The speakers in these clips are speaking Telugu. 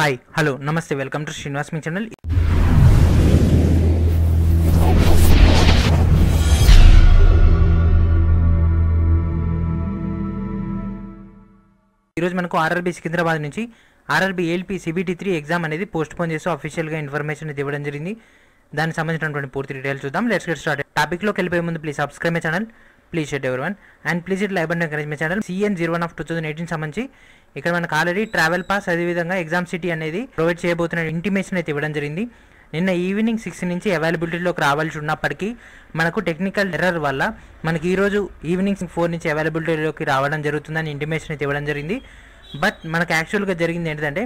హాయ్ హలో నమస్తే వెల్కమ్ టు శ్రీనివాస్ మీ ఛానల్ ఈరోజు మనకు ఆర్ఆర్బీ సికింద్రాబాద్ నుంచి RRB ALP CBT three exam అనేది పోస్ట్ పోన్ చేస్తూ అఫీషియల్గా ఇన్ఫర్మేషన్ అయితే ఇవ్వడం జరిగింది. దానికి సంబంధించినటువంటి పూర్తి డీటెయిల్స్ చూద్దాం. లెట్స్ గెట్ స్టార్ట్ టాపిక్లోకి వెళ్ళిపోయే ముందు please subscribe my channel please share every one and please it live and encourage my channel CN zero one of two thousand eighteen సంబంధించి ఇక్కడ మనకు ఆల్రెడీ ట్రావెల్ పాస్ అదేవిధంగా ఎగ్జామ్ సిటీ అనేది ప్రొవైడ్ చేయబోతున్న ఇంటిమేషన్ అయితే ఇవ్వడం జరిగింది. నిన్న ఈవినింగ్ సిక్స్ నుంచి అవైలబిలిటీలోకి రావాల్సి ఉన్నప్పటికీ మనకు టెక్నికల్ ఎర్రర్ వల్ల మనకి ఈరోజు ఈవినింగ్ ఫోర్ నుంచి అవైలబిలిటీలోకి రావడం జరుగుతుందని ఇంటిమేషన్ అయితే ఇవ్వడం జరిగింది. బట్ మనకు యాక్చువల్గా జరిగింది ఏంటంటే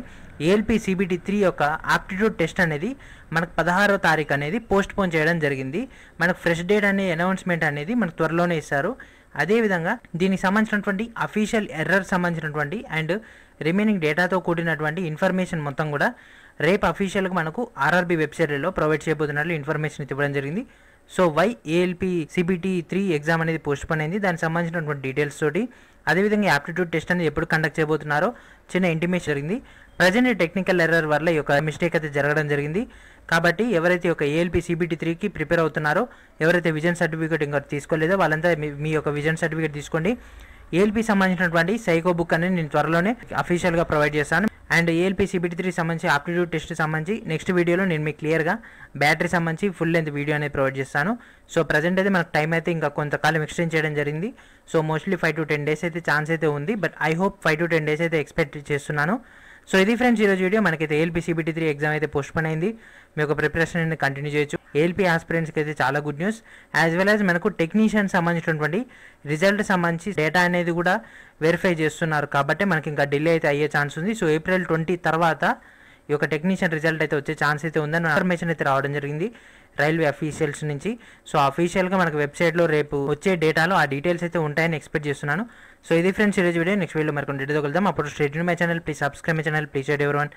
ఏఎల్పి సిబిటి త్రీ యొక్క ఆప్టిట్యూడ్ టెస్ట్ అనేది మనకు పదహారో తారీఖు అనేది పోస్ట్ పోన్ చేయడం జరిగింది. మనకు ఫ్రెష్ డేట్ అనే అనౌన్స్మెంట్ అనేది మనకు త్వరలోనే ఇస్తారు. అదేవిధంగా దీనికి సంబంధించినటువంటి అఫీషియల్ ఎర్రర్ సంబంధించినటువంటి అండ్ రిమైనింగ్ డేటాతో కూడినటువంటి ఇన్ఫర్మేషన్ మొత్తం కూడా రేపు అఫీషియల్గా మనకు ఆర్ఆర్బీ వెబ్సైట్లో ప్రొవైడ్ చేయబోతున్నట్లు ఇన్ఫర్మేషన్ ఇవ్వడం జరిగింది. So why ALP CBT three exam అనేది పోస్ట్ పోన్ అయింది. దానికి సంబంధించినటువంటి డీటెయిల్స్ తోటి అదేవిధంగా యాప్టిట్యూడ్ టెస్ట్ అనేది ఎప్పుడు కండక్ట్ చేయబోతున్నారో చిన్న ఇంటిమేషన్ జరిగింది. ప్రజెంట్ టెక్నికల్ ఎర్రర్ వల్ల ఈ యొక్క మిస్టేక్ అయితే జరగడం జరిగింది. కాబట్టి ఎవరైతే ఒక ఏఎల్పి సిబిటీ త్రీకి ప్రిపేర్ అవుతున్నారో ఎవరైతే విజన్ సర్టిఫికేట్ ఇంకా తీసుకోలేదో వాళ్ళంతా మీ- మీ యొక్క విజన్ సర్టిఫికేట్ తీసుకోండి. ఏఎల్పి సంబంధించినటువంటి సైకో బుక్ అనేది నేను త్వరలోనే అఫీషియల్గా ప్రొవైడ్ చేస్తాను. అండ్ ఏఎల్పి సిబిటీ త్రీ సంబంధించి ఆప్టిట్యూడ్ టెస్ట్ సంబంధించి నెక్స్ట్ వీడియోలో నేను మీకు క్లియర్గా బ్యాటరీ సంబంధించి ఫుల్ లెంత్ వీడియో అనేది ప్రొవైడ్ చేస్తాను. సో ప్రజెంట్ అయితే మనకు టైం అయితే ఇంకా కొంతకాలం ఎక్స్టెండ్ చేయడం జరిగింది. So mostly five to ten days అయితే ఛాన్స్ అయితే ఉంది. But I hope five to ten days అయితే ఎక్స్పెక్ట్ చేస్తున్నాను. సో ఇది ఫ్రెండ్స్ ఈరోజు వీడియో. మనకైతే ఏఎల్పి సిబిటీ త్రీ ఎగ్జామ్ అయితే పోస్ట్పోన్ అయింది. మీ యొక్క ప్రిపరేషన్ అనేది కంటిన్యూ చేయొచ్చు. ఏఎల్పి ఆస్పిరెంట్స్కి అయితే చాలా good news as well as మనకు టెక్నీషియన్ సంబంధించినటువంటి రిజల్ట్ సంబంధించి డేటా అనేది కూడా వెరిఫై చేస్తున్నారు. కాబట్టి మనకి ఇంకా డిలే అయితే అయ్యే ఛాన్స్ ఉంది. సో ఏప్రిల్ ట్వంటీ తర్వాత ఈ యొక్క టెక్నీషియన్ రిజల్ట్ అయితే వచ్చే ఛాన్స్ అయితే ఉందని ఇన్ఫర్మేషన్ అయితే రావడం జరిగింది రైల్వే అఫీషియల్స్ నుంచి. సో అఫీషియల్గా మనకు వెబ్సైట్లో రేపు వచ్చే డేటాలో ఆ డీటెయిల్స్ అయితే ఉంటాయని ఎక్స్పెక్ట్ చేస్తున్నాను. సో ఇది ఫ్రెండ్స్ ఈరోజు వీడియో నెక్స్ట్ వీడియో మరికొన్ని డేటాతో వెళ్దాం అప్పుడు state my channel please subscribe my channel please every one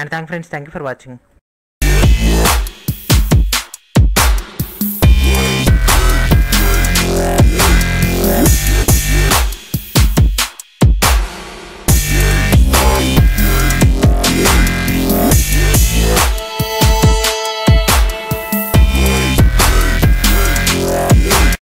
and thank friends thank you for watching